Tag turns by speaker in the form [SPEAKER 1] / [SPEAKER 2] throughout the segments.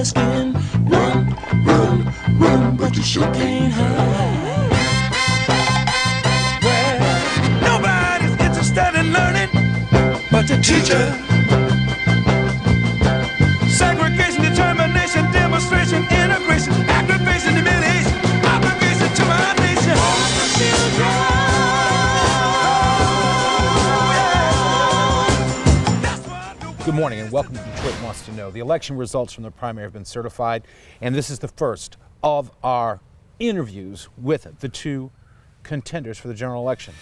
[SPEAKER 1] their skin. Run, run, run, but you sure can't hide. Well, nobody's interested in learning but the teacher. Segregation, determination, demonstration, integration, aggravation, obligation to our nation.
[SPEAKER 2] Good morning and welcome to Wants to Know. The election results from the primary have been certified, and this is the first of our interviews with the two contenders for the general election.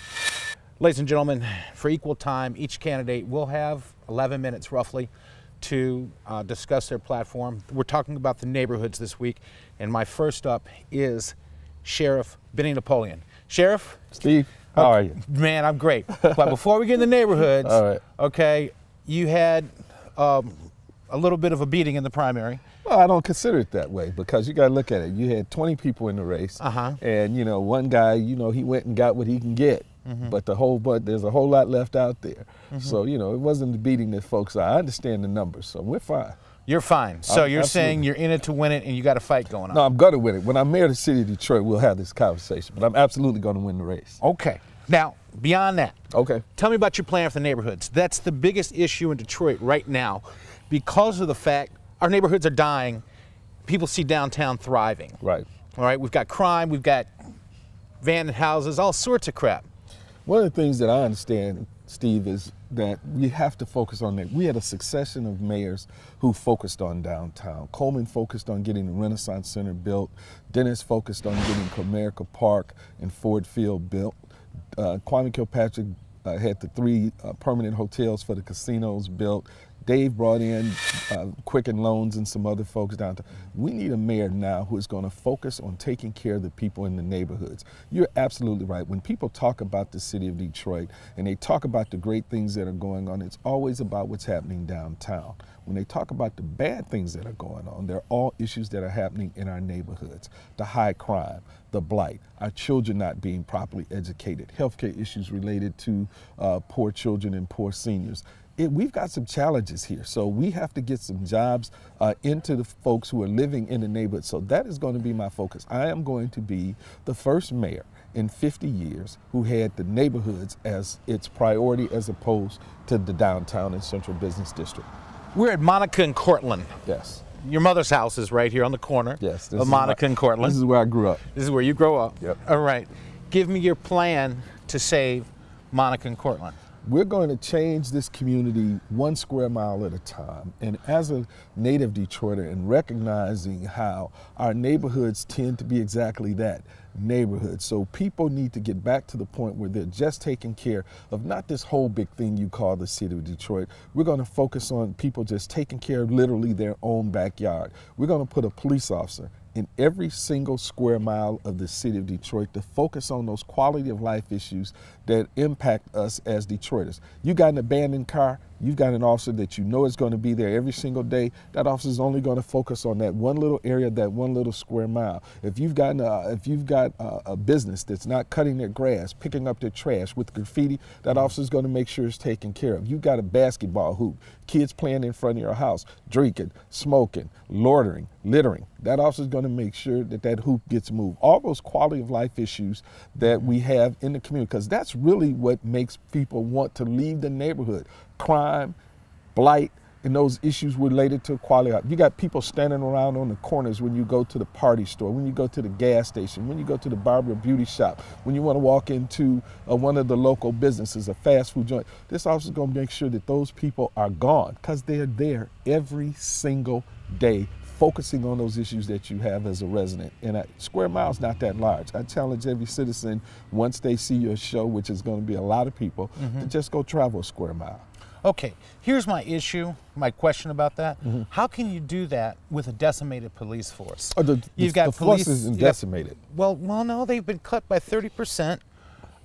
[SPEAKER 2] Ladies and gentlemen, for equal time, each candidate will have 11 minutes roughly to uh, discuss their platform. We're talking about the neighborhoods this week, and my first up is Sheriff Benny Napoleon. Sheriff?
[SPEAKER 3] Steve, how are you?
[SPEAKER 2] Man, I'm great. but before we get in the neighborhoods,
[SPEAKER 3] right.
[SPEAKER 2] okay, you had um, a little bit of a beating in the primary.
[SPEAKER 3] Well, I don't consider it that way because you got to look at it. You had 20 people in the race,
[SPEAKER 2] Uh-huh.
[SPEAKER 3] and you know one guy, you know, he went and got what he can get,
[SPEAKER 2] Mm-hmm.
[SPEAKER 3] but the whole but there's a whole lot left out there. So you know, it wasn't the beating that folks are. I understand the numbers, so we're fine.
[SPEAKER 2] You're fine. So
[SPEAKER 3] Um,
[SPEAKER 2] you're saying you're in it to win it, and you got a fight going on.
[SPEAKER 3] No, I'm gonna win it. When I'm mayor of the city of Detroit, we'll have this conversation. But I'm absolutely gonna win the race.
[SPEAKER 2] Okay. Now, beyond that,
[SPEAKER 3] Okay.
[SPEAKER 2] tell me about your plan for the neighborhoods. That's the biggest issue in Detroit right now because of the fact our neighborhoods are dying. People see downtown thriving.
[SPEAKER 3] Right.
[SPEAKER 2] All right, we've got crime, we've got abandoned houses, all sorts of crap.
[SPEAKER 3] One of the things that I understand, Steve, is that we have to focus on that. We had a succession of mayors who focused on downtown. Coleman focused on getting the Renaissance Center built. Dennis focused on getting Comerica Park and Ford Field built. Uh, Kwame Kilpatrick uh, had the three uh, permanent hotels for the casinos built. Dave brought in uh, Quicken Loans and some other folks downtown. We need a mayor now who is going to focus on taking care of the people in the neighborhoods. You're absolutely right. When people talk about the city of Detroit and they talk about the great things that are going on, it's always about what's happening downtown. When they talk about the bad things that are going on, they're all issues that are happening in our neighborhoods. The high crime, the blight, our children not being properly educated, healthcare issues related to uh, poor children and poor seniors it, we've got some challenges here. So we have to get some jobs uh, into the folks who are living in the neighborhood. So that is going to be my focus. I am going to be the first mayor in 50 years who had the neighborhoods as its priority as opposed to the downtown and central business district.
[SPEAKER 2] We're at Monica and Cortland.
[SPEAKER 3] Yes.
[SPEAKER 2] Your mother's house is right here on the corner
[SPEAKER 3] Yes. this
[SPEAKER 2] of
[SPEAKER 3] is
[SPEAKER 2] Monica
[SPEAKER 3] where-
[SPEAKER 2] and Cortland.
[SPEAKER 3] This is where I grew up.
[SPEAKER 2] This is where you grow up.
[SPEAKER 3] Yep.
[SPEAKER 2] All right. Give me your plan to save Monica and Cortland.
[SPEAKER 3] We're going to change this community one square mile at a time. And as a native Detroiter and recognizing how our neighborhoods tend to be exactly that neighborhoods. So people need to get back to the point where they're just taking care of not this whole big thing you call the city of Detroit. We're going to focus on people just taking care of literally their own backyard. We're going to put a police officer in every single square mile of the city of Detroit to focus on those quality of life issues that impact us as Detroiters. You got an abandoned car, you've got an officer that you know is going to be there every single day. That officer is only going to focus on that one little area, that one little square mile. If you've got a, if you've got a, a business that's not cutting their grass, picking up their trash with graffiti, that mm-hmm. officer is going to make sure it's taken care of. You've got a basketball hoop, kids playing in front of your house, drinking, smoking, loitering, littering. That officer is going to make sure that that hoop gets moved. All those quality of life issues that we have in the community, because that's really what makes people want to leave the neighborhood. Crime, blight, and those issues related to quality. of—you got people standing around on the corners when you go to the party store, when you go to the gas station, when you go to the barber beauty shop, when you want to walk into uh, one of the local businesses, a fast food joint. This officer is going to make sure that those people are gone because they're there every single day focusing on those issues that you have as a resident. And a square mile's not that large. I challenge every citizen once they see your show, which is going to be a lot of people, to just go travel a square mile.
[SPEAKER 2] Okay, here's my issue, my question about that.
[SPEAKER 3] Mm-hmm.
[SPEAKER 2] How can you do that with a decimated police force?
[SPEAKER 3] Oh, the,
[SPEAKER 2] You've
[SPEAKER 3] the,
[SPEAKER 2] got
[SPEAKER 3] the
[SPEAKER 2] police
[SPEAKER 3] force isn't
[SPEAKER 2] you got-
[SPEAKER 3] decimated.
[SPEAKER 2] well, well, no, they've been cut by 30%.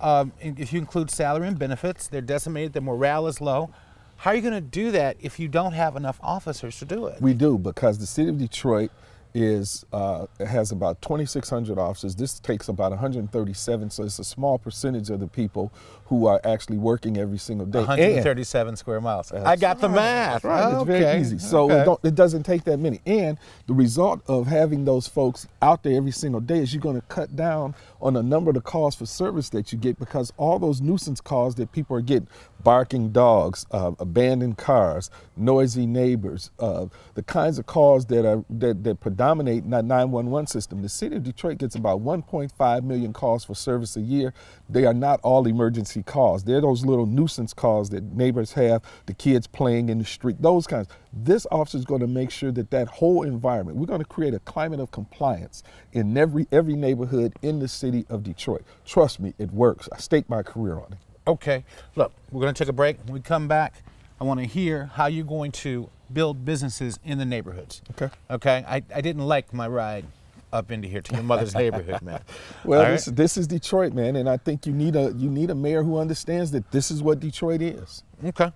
[SPEAKER 2] Um, if you include salary and benefits, they're decimated. Their morale is low. How are you going to do that if you don't have enough officers to do it?
[SPEAKER 3] We do because the city of Detroit is uh, has about 2,600 officers. This takes about 137, so it's a small percentage of the people who are actually working every single day.
[SPEAKER 2] 137 and, square miles. I got the math.
[SPEAKER 3] Right, it's
[SPEAKER 2] okay.
[SPEAKER 3] very easy. So
[SPEAKER 2] okay.
[SPEAKER 3] it, it, doesn't take that many. And the result of having those folks out there every single day is you're going to cut down on the number of the calls for service that you get because all those nuisance calls that people are getting, barking dogs, uh, abandoned cars, noisy neighbors, uh, the kinds of calls that are that, that predominate in that 911 system. The city of Detroit gets about 1.5 million calls for service a year. They are not all emergency calls. They're those little nuisance calls that neighbors have, the kids playing in the street, those kinds. This officer is going to make sure that that whole environment, we're going to create a climate of compliance in every every neighborhood in the city of Detroit. Trust me, it works. I stake my career on it.
[SPEAKER 2] Okay, look, we're going to take a break. When we come back, I want to hear how you're going to build businesses in the neighborhoods.
[SPEAKER 3] Okay.
[SPEAKER 2] Okay, I, I didn't like my ride up into here to your mother's neighborhood, man.
[SPEAKER 3] Well, this, this is Detroit, man, and I think you need a you need a mayor who understands that this is what Detroit is.
[SPEAKER 2] Okay.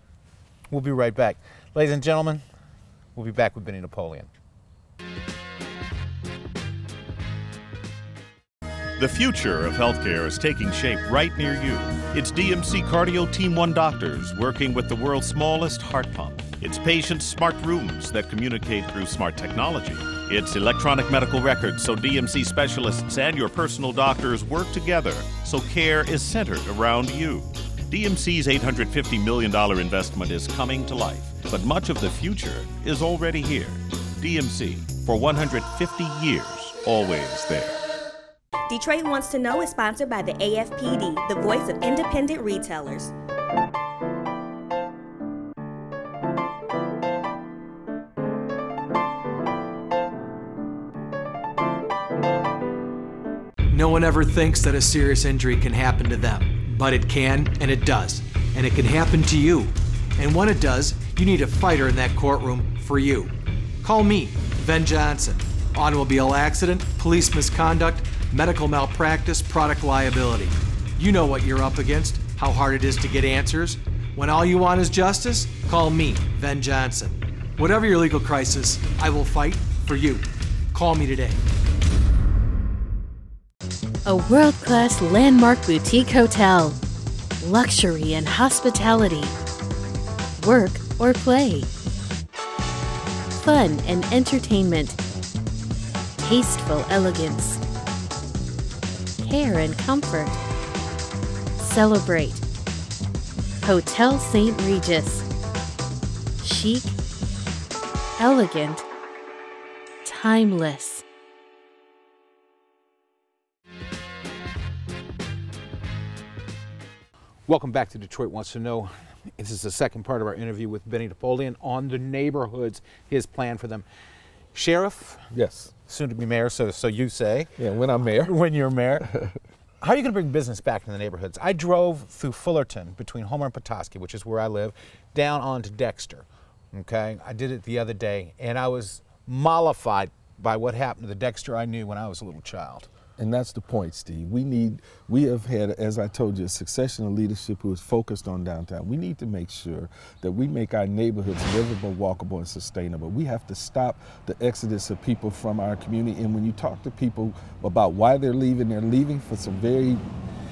[SPEAKER 2] We'll be right back. Ladies and gentlemen, we'll be back with Benny Napoleon.
[SPEAKER 4] The future of healthcare is taking shape right near you. It's DMC Cardio Team 1 doctors working with the world's smallest heart pump. It's patient smart rooms that communicate through smart technology. It's electronic medical records so DMC specialists and your personal doctors work together so care is centered around you. DMC's $850 million investment is coming to life, but much of the future is already here. DMC, for 150 years, always there.
[SPEAKER 5] Detroit Wants to Know is sponsored by the AFPD, the voice of independent retailers.
[SPEAKER 6] No one ever thinks that a serious injury can happen to them, but it can and it does. And it can happen to you. And when it does, you need a fighter in that courtroom for you. Call me, Ven Johnson. Automobile accident, police misconduct, medical malpractice, product liability. You know what you're up against, how hard it is to get answers. When all you want is justice, call me, Ven Johnson. Whatever your legal crisis, I will fight for you. Call me today.
[SPEAKER 7] A world class landmark boutique hotel. Luxury and hospitality. Work or play. Fun and entertainment. Tasteful elegance care and comfort. Celebrate. Hotel St. Regis. Chic, elegant, timeless.
[SPEAKER 2] Welcome back to Detroit Wants to Know. This is the second part of our interview with Benny Napoleon on the neighborhoods, his plan for them. Sheriff?
[SPEAKER 3] Yes
[SPEAKER 2] soon to be mayor, so so you say.
[SPEAKER 3] Yeah, when I'm mayor.
[SPEAKER 2] when you're mayor. How are you going to bring business back in the neighborhoods? I drove through Fullerton between Holmur and Petoskey, which is where I live, down onto Dexter. Okay, I did it the other day, and I was mollified by what happened to the Dexter I knew when I was a little child.
[SPEAKER 3] And that's the point, Steve. We need, we have had, as I told you, a succession of leadership who is focused on downtown. We need to make sure that we make our neighborhoods livable, walkable, and sustainable. We have to stop the exodus of people from our community. And when you talk to people about why they're leaving, they're leaving for some very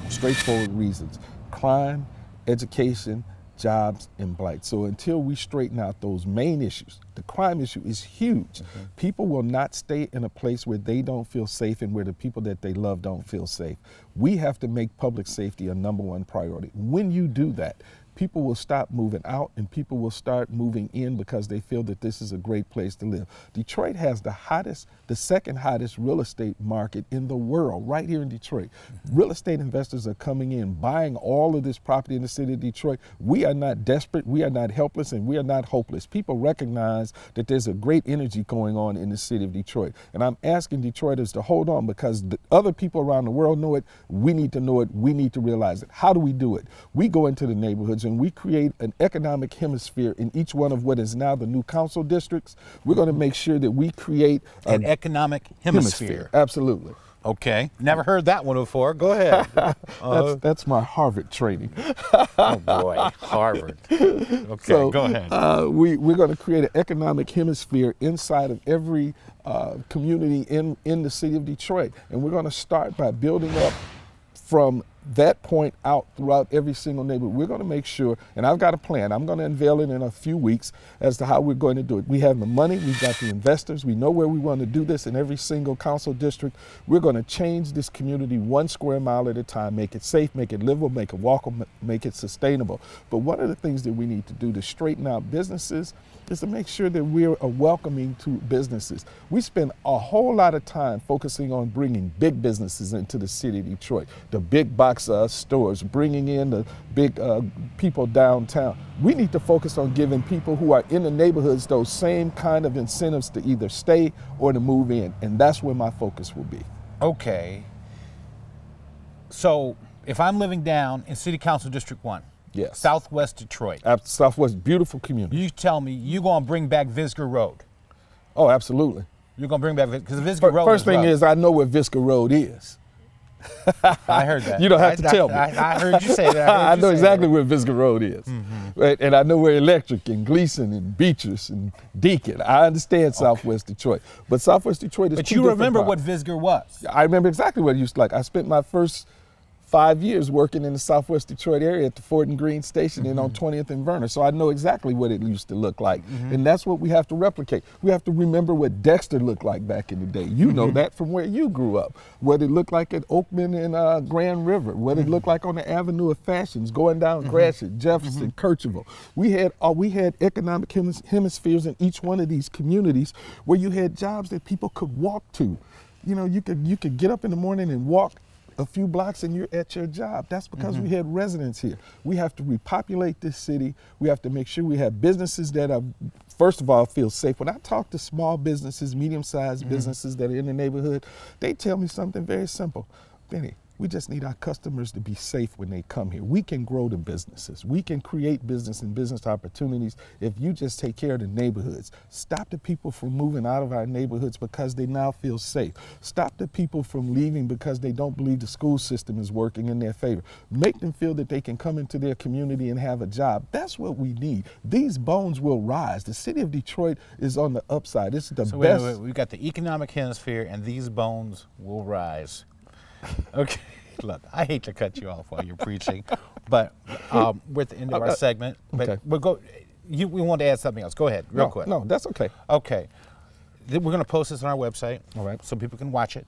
[SPEAKER 3] straightforward reasons crime, education, jobs, and blight. So until we straighten out those main issues, the crime issue is huge. Mm-hmm. People will not stay in a place where they don't feel safe and where the people that they love don't feel safe. We have to make public safety a number one priority. When you do that, people will stop moving out and people will start moving in because they feel that this is a great place to live. Detroit has the hottest, the second hottest real estate market in the world, right here in Detroit. Mm-hmm. Real estate investors are coming in, buying all of this property in the city of Detroit. We are not desperate, we are not helpless, and we are not hopeless. People recognize that there's a great energy going on in the city of Detroit. And I'm asking Detroiters to hold on because other people around the world know it. We need to know it. We need to realize it. How do we do it? We go into the neighborhoods and we create an economic hemisphere in each one of what is now the new council districts, we're going to make sure that we create
[SPEAKER 2] an economic hemisphere. hemisphere.
[SPEAKER 3] Absolutely.
[SPEAKER 2] Okay. Never heard that one before. Go ahead.
[SPEAKER 3] That's, that's my Harvard training.
[SPEAKER 2] oh boy, Harvard. Okay,
[SPEAKER 3] so,
[SPEAKER 2] go ahead.
[SPEAKER 3] Uh, we, we're going to create an economic hemisphere inside of every uh, community in, in the city of Detroit. And we're going to start by building up from that point out throughout every single neighborhood. We're going to make sure, and I've got a plan. I'm going to unveil it in a few weeks as to how we're going to do it. We have the money, we've got the investors, we know where we want to do this in every single council district. We're going to change this community one square mile at a time, make it safe, make it livable, make it walkable, make it sustainable. But one of the things that we need to do to straighten out businesses is to make sure that we're welcoming to businesses. We spend a whole lot of time focusing on bringing big businesses into the city of Detroit, the big box uh, stores, bringing in the big uh, people downtown. We need to focus on giving people who are in the neighborhoods those same kind of incentives to either stay or to move in, and that's where my focus will be.
[SPEAKER 2] Okay. So if I'm living down in City Council District 1,
[SPEAKER 3] Yes.
[SPEAKER 2] Southwest Detroit.
[SPEAKER 3] After Southwest, beautiful community.
[SPEAKER 2] You tell me you're going to bring back Visger Road.
[SPEAKER 3] Oh, absolutely.
[SPEAKER 2] You're going to bring back because Visger Road.
[SPEAKER 3] First thing
[SPEAKER 2] rough.
[SPEAKER 3] is, I know where Visger Road is.
[SPEAKER 2] I heard that.
[SPEAKER 3] You don't have
[SPEAKER 2] I,
[SPEAKER 3] to tell me.
[SPEAKER 2] I, I heard you say that. I,
[SPEAKER 3] I, know exactly
[SPEAKER 2] that.
[SPEAKER 3] where Visger Road is.
[SPEAKER 2] Mm-hmm.
[SPEAKER 3] Right? And I know where Electric and Gleason and Beatrice and Deacon. I understand Southwest Detroit. But Southwest Detroit is
[SPEAKER 2] But you remember what Visger was.
[SPEAKER 3] I remember exactly what it used to like. I spent my first five years working in the Southwest Detroit area at the Fort and Green Station and on
[SPEAKER 2] Mm-hmm.
[SPEAKER 3] 20th and Vernor. So I know exactly what it used to look like. And that's what we have to replicate. We have to remember what Dexter looked like back in the day. You know
[SPEAKER 2] Mm-hmm.
[SPEAKER 3] that from where you grew up. What it looked like at Oakman and uh, Grand River. What
[SPEAKER 2] Mm-hmm.
[SPEAKER 3] it looked like on the Avenue of Fashions, going down Gratiot, Jefferson, Kercheval. We had uh, we had economic hemis- hemispheres in each one of these communities where you had jobs that people could walk to. You know, you could you could get up in the morning and walk a few blocks and you're at your job. That's because we mm-hmm. had residents here. We have to repopulate this city. We have to make sure we have businesses that are, first of all, feel safe. When I talk to small businesses, medium sized mm-hmm. businesses that are in the neighborhood, they tell me something very simple. Benny, we just need our customers to be safe when they come here. We can grow the businesses. We can create business and business opportunities if you just take care of the neighborhoods. Stop the people from moving out of our neighborhoods because they now feel safe. Stop the people from leaving because they don't believe the school system is working in their favor. Make them feel that they can come into their community and have a job. That's what we need. These bones will rise. The city of Detroit is on the upside. It's the
[SPEAKER 2] So wait,
[SPEAKER 3] best.
[SPEAKER 2] wait, wait, we've got the economic hemisphere, and these bones will rise. Okay. Look, I hate to cut you off while you're preaching, but um, we're at the end of our
[SPEAKER 3] Uh, uh,
[SPEAKER 2] segment. But
[SPEAKER 3] okay.
[SPEAKER 2] we'll go. You, we want to add something else. Go ahead, real
[SPEAKER 3] no,
[SPEAKER 2] quick.
[SPEAKER 3] No, that's okay.
[SPEAKER 2] Okay. We're going to post this on our website.
[SPEAKER 3] All right.
[SPEAKER 2] So people can watch it.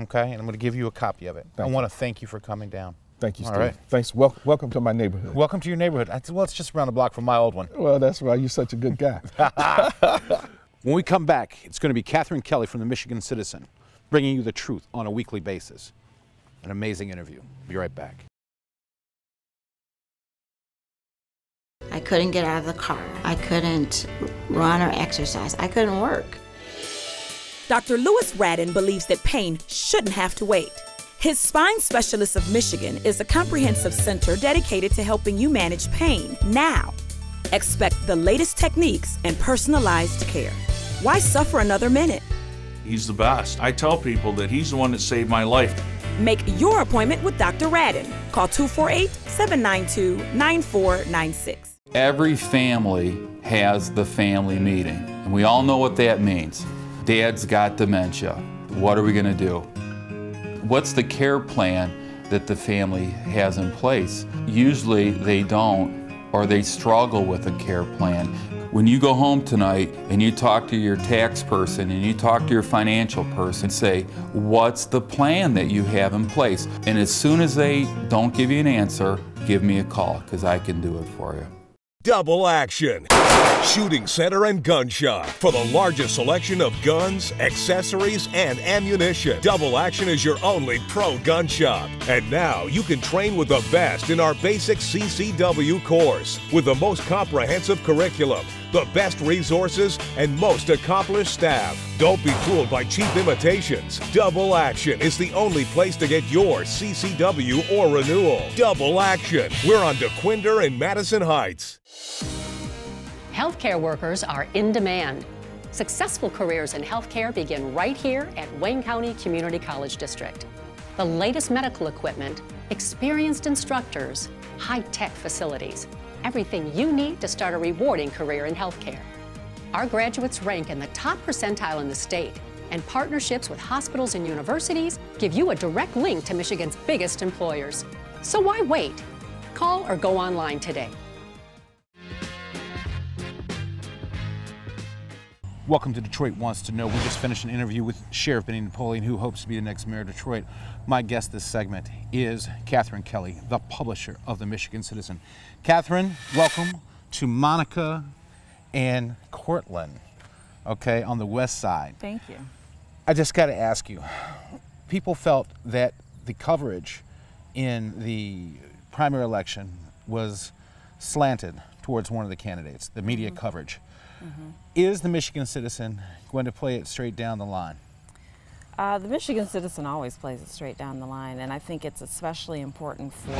[SPEAKER 2] Okay. And I'm going to give you a copy of it.
[SPEAKER 3] Thank
[SPEAKER 2] I
[SPEAKER 3] you.
[SPEAKER 2] want to thank you for coming down.
[SPEAKER 3] Thank you, Steve.
[SPEAKER 2] right.
[SPEAKER 3] Thanks. Wel- welcome to my neighborhood.
[SPEAKER 2] Welcome to your neighborhood. I said, well, it's just around the block from my old one.
[SPEAKER 3] Well, that's why you're such a good guy.
[SPEAKER 2] When we come back, it's going to be Katherine Kelly from the Michigan Citizen, bringing you the truth on a weekly basis. An amazing interview. Be right back.
[SPEAKER 8] I couldn't get out of the car. I couldn't run or exercise. I couldn't work.
[SPEAKER 9] Dr. Louis Radden believes that pain shouldn't have to wait. His Spine Specialist of Michigan is a comprehensive center dedicated to helping you manage pain now. Expect the latest techniques and personalized care. Why suffer another minute?
[SPEAKER 10] He's the best. I tell people that he's the one that saved my life.
[SPEAKER 9] Make your appointment with Dr. Radden. Call 248 792 9496.
[SPEAKER 11] Every family has the family meeting, and we all know what that means. Dad's got dementia. What are we going to do? What's the care plan that the family has in place? Usually they don't, or they struggle with a care plan. When you go home tonight and you talk to your tax person and you talk to your financial person, say, What's the plan that you have in place? And as soon as they don't give you an answer, give me a call because I can do it for you.
[SPEAKER 12] Double Action. Shooting Center and Gun Shop. For the largest selection of guns, accessories, and ammunition, Double Action is your only pro gun shop. And now you can train with the best in our basic CCW course with the most comprehensive curriculum, the best resources, and most accomplished staff. Don't be fooled by cheap imitations. Double Action is the only place to get your CCW or renewal. Double Action. We're on Dequindre and Madison Heights.
[SPEAKER 13] Healthcare workers are in demand. Successful careers in healthcare begin right here at Wayne County Community College District. The latest medical equipment, experienced instructors, high-tech facilities, everything you need to start a rewarding career in healthcare. Our graduates rank in the top percentile in the state, and partnerships with hospitals and universities give you a direct link to Michigan's biggest employers. So why wait? Call or go online today.
[SPEAKER 2] Welcome to Detroit Wants to Know. We just finished an interview with Sheriff Benny Napoleon, who hopes to be the next mayor of Detroit. My guest this segment is Katherine Kelly, the publisher of the Michigan Citizen. Katherine, welcome to Monica and Cortland, okay, on the west side.
[SPEAKER 14] Thank you.
[SPEAKER 2] I just got to ask you people felt that the coverage in the primary election was slanted towards one of the candidates, the media
[SPEAKER 14] Mm-hmm.
[SPEAKER 2] coverage. Is the Michigan Citizen going to play it straight down the line?
[SPEAKER 14] Uh, the Michigan Citizen always plays it straight down the line, and I think it's especially important for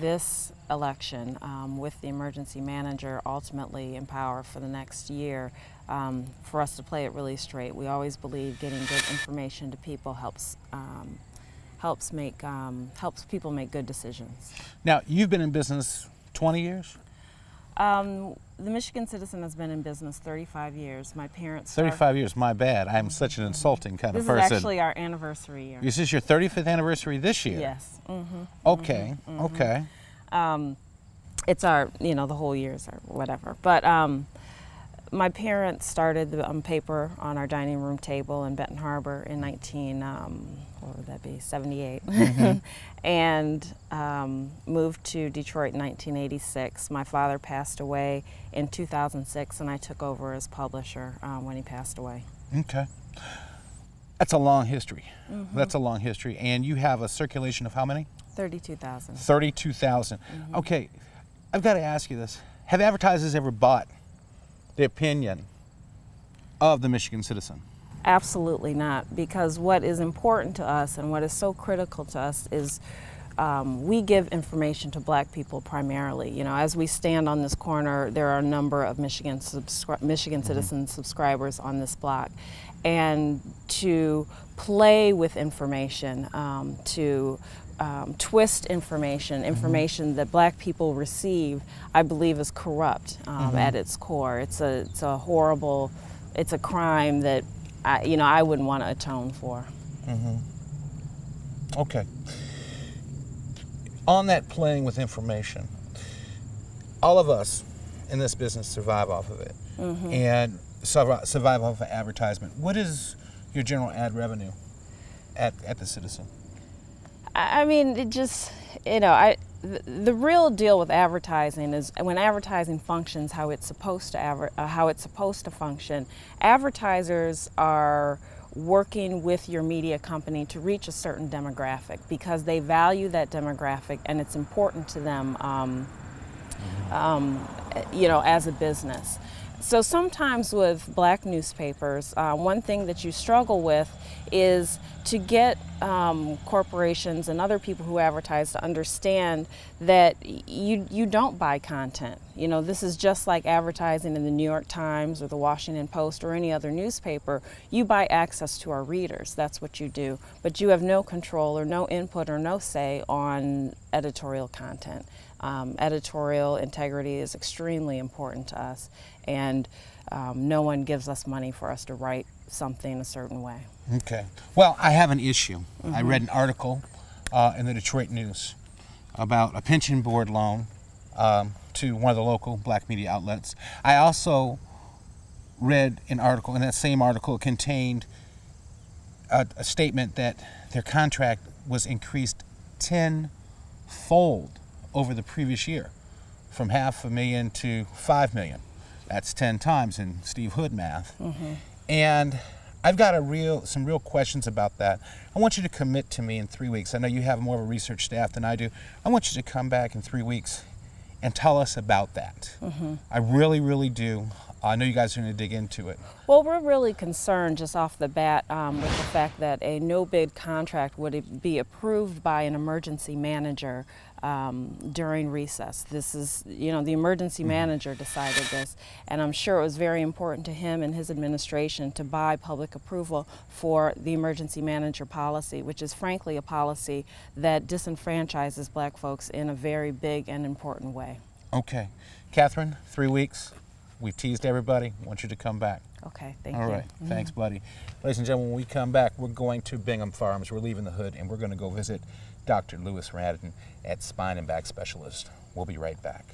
[SPEAKER 14] this election um, with the emergency manager ultimately in power for the next year um, for us to play it really straight. We always believe getting good information to people helps um, helps make um, helps people make good decisions.
[SPEAKER 2] Now, you've been in business 20 years?
[SPEAKER 14] Um, the Michigan Citizen has been in business 35 years. My parents. started-
[SPEAKER 2] 35 years, my bad. I'm such an insulting kind
[SPEAKER 14] This
[SPEAKER 2] of person.
[SPEAKER 14] This is actually our anniversary year.
[SPEAKER 2] This is your 35th anniversary this year?
[SPEAKER 14] Yes. Mm-hmm.
[SPEAKER 2] Okay, okay.
[SPEAKER 14] Um, it's our, you know, the whole years or whatever. But um, my parents started the um, paper on our dining room table in Benton Harbor in 19, um, what would that be, 78.
[SPEAKER 2] Mhm.
[SPEAKER 14] and um, moved to Detroit in 1986. My father passed away in 2006, and I took over as publisher um, when he passed away.
[SPEAKER 2] Okay. That's a long history.
[SPEAKER 14] Mhm.
[SPEAKER 2] That's a long history. And you have a circulation of how many?
[SPEAKER 14] 32,000.
[SPEAKER 2] 32,000.
[SPEAKER 14] Mm-hmm.
[SPEAKER 2] Okay, I've got to ask you this. Have advertisers ever bought the opinion of the Michigan Citizen?
[SPEAKER 14] Absolutely not, because what is important to us and what is so critical to us is um, we give information to black people primarily. You know, as we stand on this corner, there are a number of Michigan, subscri- Michigan Citizen subscribers on this block. And to play with information, um, to um, twist information, information that black people receive, I believe is corrupt um,
[SPEAKER 15] Mhm.
[SPEAKER 14] at its core. It's a, it's a horrible, it's a crime that, I, you know, I wouldn't want to atone for.
[SPEAKER 2] Mm-hmm. Okay. On that playing with information, all of us in this business survive off of it
[SPEAKER 14] Mhm.
[SPEAKER 2] and survive, survive off of advertisement. What is your general ad revenue at, at the Citizen?
[SPEAKER 14] I mean, it just, you know, I, the, real deal with advertising is when advertising functions how it's supposed to adver- uh, how it's supposed to function. Advertisers are working with your media company to reach a certain demographic because they value that demographic and it's important to them. Um, um, you know, as a business. So sometimes with black newspapers, uh, one thing that you struggle with is to get um, corporations and other people who advertise to understand that you you don't buy content. You know, this is just like advertising in the New York Times or the Washington Post or any other newspaper. You buy access to our readers. That's what you do. But you have no control or no input or no say on editorial content. Um, editorial integrity is extremely important to us, and um, no one gives us money for us to write something a certain way.
[SPEAKER 2] Okay. Well, I have an issue. I
[SPEAKER 14] Mhm.
[SPEAKER 2] read an article uh, in the Detroit News about a pension board loan um, to one of the local black media outlets. I also read an article, and that same article contained a, a statement that their contract was increased tenfold over the previous year, from half a million to five million. That's ten times in Steve Hood math.
[SPEAKER 14] Mhm.
[SPEAKER 2] And I've got a real some real questions about that. I want you to commit to me in three weeks. I know you have more of a research staff than I do. I want you to come back in three weeks and tell us about that.
[SPEAKER 14] Mhm.
[SPEAKER 2] I really, really do. I know you guys are going to dig into it.
[SPEAKER 14] Well, we're really concerned just off the bat um, with the fact that a no bid contract would be approved by an emergency manager um, during recess. This is, you know, the emergency
[SPEAKER 2] Mm-hmm.
[SPEAKER 14] manager decided this, and I'm sure it was very important to him and his administration to buy public approval for the emergency manager policy, which is frankly a policy that disenfranchises black folks in a very big and important way.
[SPEAKER 2] Okay. Katherine, three weeks. We've teased everybody. want you to come back.
[SPEAKER 14] Okay, thank
[SPEAKER 2] All
[SPEAKER 14] you.
[SPEAKER 2] right.
[SPEAKER 14] Mhm.
[SPEAKER 2] Thanks, buddy. Ladies and gentlemen, when we come back, we're going to Bingham Farms. We're leaving the hood and we're going to go visit Dr. Louis Radden at Spine and Back Specialist. We'll be right back.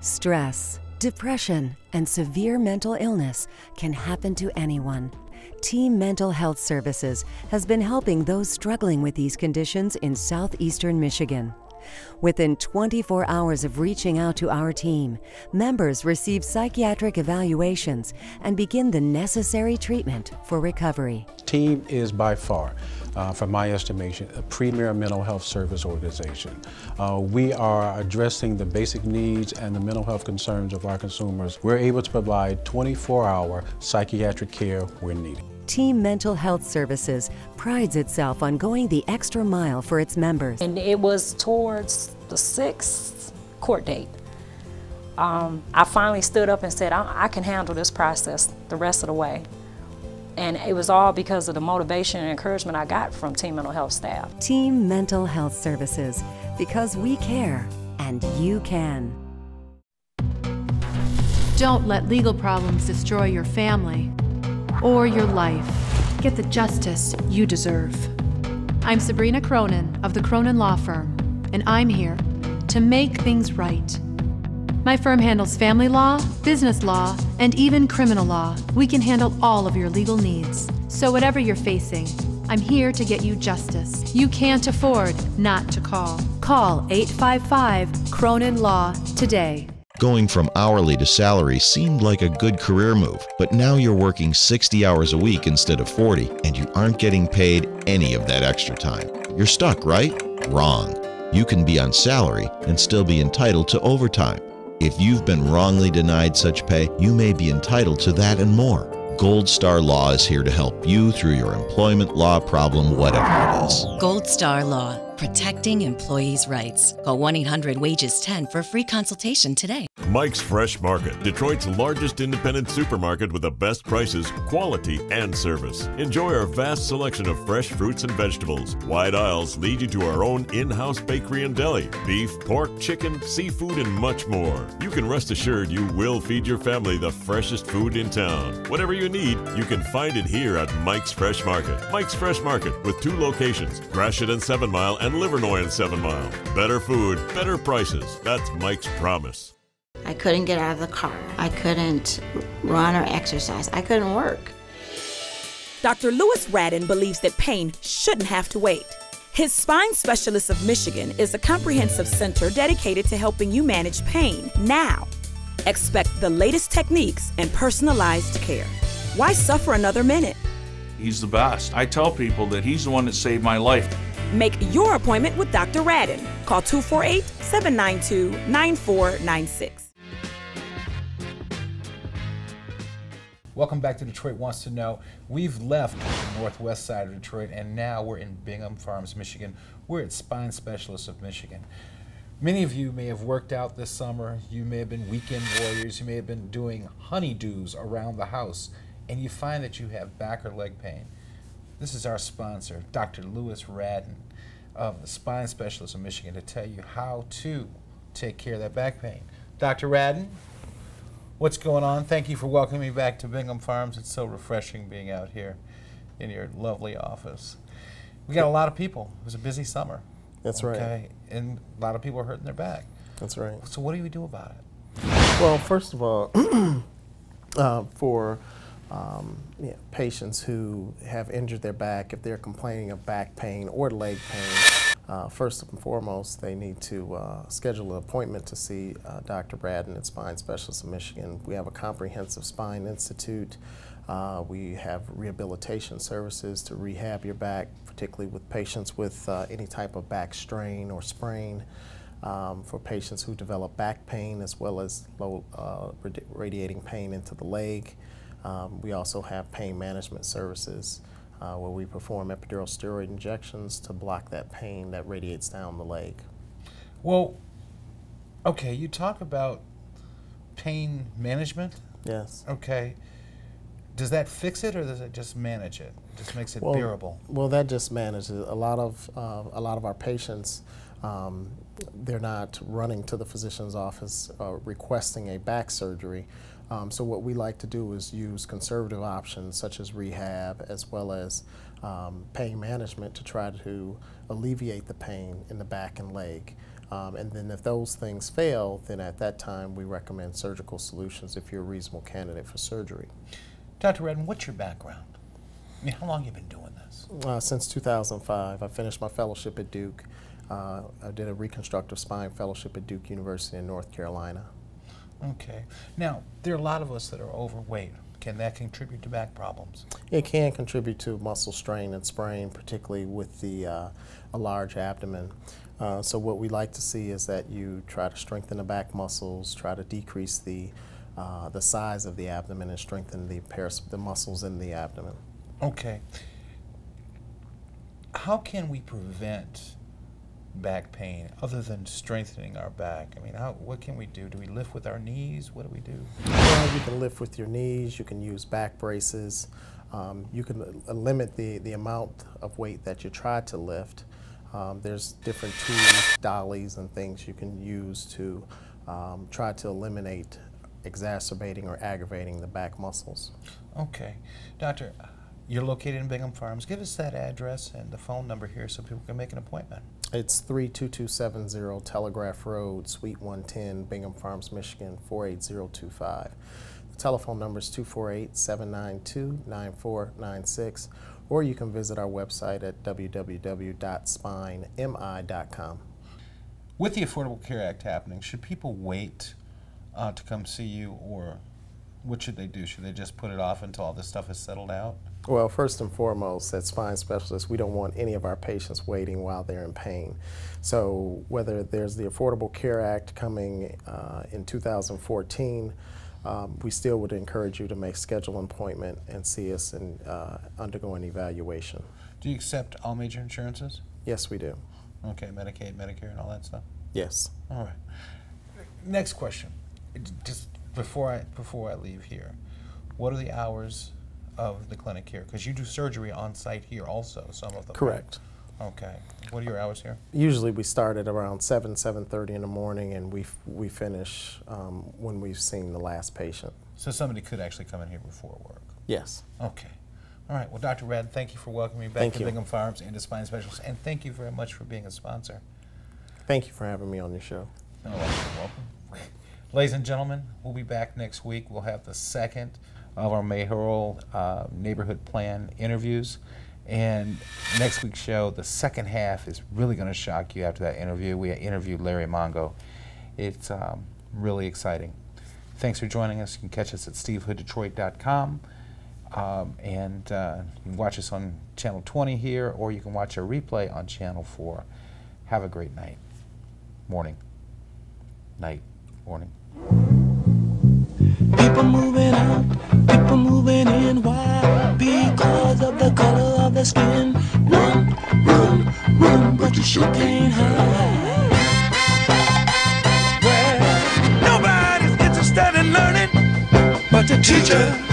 [SPEAKER 15] Stress, depression, and severe mental illness can happen to anyone. Team Mental Health Services has been helping those struggling with these conditions in southeastern Michigan. Within 24 hours of reaching out to our team, members receive psychiatric evaluations and begin the necessary treatment for recovery.
[SPEAKER 16] Team is by far, uh, from my estimation, a premier mental health service organization. Uh, we are addressing the basic needs and the mental health concerns of our consumers. We're able to provide 24-hour psychiatric care where needed.
[SPEAKER 15] Team Mental Health Services prides itself on going the extra mile for its members.
[SPEAKER 17] And it was towards the sixth court date. Um, I finally stood up and said, I, I can handle this process the rest of the way. And it was all because of the motivation and encouragement I got from Team Mental Health staff.
[SPEAKER 15] Team Mental Health Services, because we care and you can.
[SPEAKER 18] Don't let legal problems destroy your family or your life. Get the justice you deserve. I'm Sabrina Cronin of the Cronin Law Firm, and I'm here to make things right. My firm handles family law, business law, and even criminal law. We can handle all of your legal needs. So, whatever you're facing, I'm here to get you justice. You can't afford not to call. Call 855 Cronin Law today.
[SPEAKER 19] Going from hourly to salary seemed like a good career move, but now you're working 60 hours a week instead of 40, and you aren't getting paid any of that extra time. You're stuck, right? Wrong. You can be on salary and still be entitled to overtime. If you've been wrongly denied such pay, you may be entitled to that and more. Gold Star Law is here to help you through your employment law problem, whatever it is.
[SPEAKER 20] Gold Star Law, protecting employees' rights. Call 1 800 Wages 10 for a free consultation today.
[SPEAKER 21] Mike's Fresh Market, Detroit's largest independent supermarket with the best prices, quality, and service. Enjoy our vast selection of fresh fruits and vegetables. Wide aisles lead you to our own in house bakery and deli beef, pork, chicken, seafood, and much more. You can rest assured you will feed your family the freshest food in town. Whatever you need, you can find it here at Mike's Fresh Market. Mike's Fresh Market with two locations Gratiot and 7 Mile and Livernois and 7 Mile. Better food, better prices. That's Mike's promise.
[SPEAKER 8] I couldn't get out of the car. I couldn't run or exercise. I couldn't work.
[SPEAKER 9] Dr. Louis Radden believes that pain shouldn't have to wait. His Spine Specialist of Michigan is a comprehensive center dedicated to helping you manage pain now. Expect the latest techniques and personalized care. Why suffer another minute?
[SPEAKER 10] He's the best. I tell people that he's the one that saved my life.
[SPEAKER 9] Make your appointment with Dr. Radden. Call 248 792 9496.
[SPEAKER 2] Welcome back to Detroit Wants to Know. We've left the northwest side of Detroit and now we're in Bingham Farms, Michigan. We're at Spine Specialists of Michigan. Many of you may have worked out this summer. You may have been weekend warriors. You may have been doing honeydews around the house and you find that you have back or leg pain. This is our sponsor, Dr. Louis Radden of the Spine Specialist of Michigan to tell you how to take care of that back pain. Dr. Radden, What's going on? Thank you for welcoming me back to Bingham Farms. It's so refreshing being out here in your lovely office. We got a lot of people. It was a busy summer.
[SPEAKER 22] That's right.
[SPEAKER 2] Okay, and a lot of people are hurting their back.
[SPEAKER 22] That's right.
[SPEAKER 2] So what do we do about it?
[SPEAKER 22] Well, first of all, uh, for um, yeah, patients who have injured their back, if they're complaining of back pain or leg pain, uh, first and foremost, they need to uh, schedule an appointment to see uh, Dr. Braden at Spine Specialists of Michigan. We have a comprehensive spine institute. Uh, we have rehabilitation services to rehab your back, particularly with patients with uh, any type of back strain or sprain. Um, for patients who develop back pain as well as low uh, radi radiating pain into the leg. Um, we also have pain management services uh, where we perform epidural steroid injections to block that pain that radiates down the leg.
[SPEAKER 2] Well, okay, you talk about pain management.
[SPEAKER 22] Yes.
[SPEAKER 2] Okay. Does that fix it, or does it just manage it? Just makes it
[SPEAKER 22] well,
[SPEAKER 2] bearable.
[SPEAKER 22] Well, that just manages it. A lot of uh, a lot of our patients, um, they're not running to the physician's office uh, requesting a back surgery. Um, so what we like to do is use conservative options such as rehab as well as um, pain management to try to alleviate the pain in the back and leg. Um, and then if those things fail, then at that time we recommend surgical solutions if you're a reasonable candidate for surgery.
[SPEAKER 2] Dr. Radden, what's your background? I mean, how long have you been doing this?
[SPEAKER 22] Uh, since 2005. I finished my fellowship at Duke. Uh, I did a reconstructive spine fellowship at Duke University in North Carolina.
[SPEAKER 2] Okay. Now, there are a lot of us that are overweight. Can that contribute to back problems?
[SPEAKER 22] It can contribute to muscle strain and sprain, particularly with the uh, a large abdomen. Uh, so what we like to see is that you try to strengthen the back muscles, try to decrease the uh, the size of the abdomen, and strengthen the the muscles in the abdomen.
[SPEAKER 2] Okay. How can we prevent back pain other than strengthening our back? I mean, how, what can we do? Do we lift with our knees? What do we do?
[SPEAKER 22] Well, you can lift with your knees. You can use back braces. Um, you can uh, limit the, the amount of weight that you try to lift. Um, there's different tools, dollies, and things you can use to um, try to eliminate exacerbating or aggravating the back muscles.
[SPEAKER 2] Okay. Doctor, you're located in Bingham Farms. Give us that address and the phone number here so people can make an appointment.
[SPEAKER 22] It's 32270 Telegraph Road, Suite 110, Bingham Farms, Michigan 48025. The telephone number is 248 792 9496, or you can visit our website at www.spinemi.com.
[SPEAKER 2] With the Affordable Care Act happening, should people wait uh, to come see you, or what should they do? Should they just put it off until all this stuff is settled out?
[SPEAKER 22] Well, first and foremost, as spine specialists, we don't want any of our patients waiting while they're in pain. So whether there's the Affordable Care Act coming uh, in 2014, um, we still would encourage you to make schedule an appointment and see us and uh, undergo an evaluation.
[SPEAKER 2] Do you accept all major insurances?
[SPEAKER 22] Yes, we do.
[SPEAKER 2] Okay, Medicaid, Medicare, and all that stuff?
[SPEAKER 22] Yes.
[SPEAKER 2] All right. Next question. Just before I, before I leave here, what are the hours of the clinic here? Because you do surgery on site here also, some of them.
[SPEAKER 22] Correct.
[SPEAKER 2] Okay. What are your hours here?
[SPEAKER 22] Usually we start at around 7, 7.30 in the morning and we, we finish um, when we've seen the last patient.
[SPEAKER 2] So somebody could actually come in here before work?
[SPEAKER 22] Yes.
[SPEAKER 2] Okay. All right. Well, Dr. Red, thank you for welcoming me back
[SPEAKER 22] thank
[SPEAKER 2] to
[SPEAKER 22] you.
[SPEAKER 2] Bingham Farms and to Spine Specialists, and thank you very much for being a sponsor.
[SPEAKER 22] Thank you for having me on your show.
[SPEAKER 2] Oh, welcome. Ladies and gentlemen, we'll be back next week. We'll have the second of our mayoral uh, neighborhood plan interviews. And next week's show, the second half is really going to shock you after that interview. We interviewed Larry Mongo. It's um, really exciting. Thanks for joining us. You can catch us at stevehooddetroit.com. Um, and uh, you can watch us on channel 20 here, or you can watch a replay on channel 4. Have a great night, morning, night, morning.
[SPEAKER 23] People moving out, people moving in. Why? Because of the color of their skin. Run, run, run, but you sure can't hide. Well, nobody's interested in learning, but the teacher.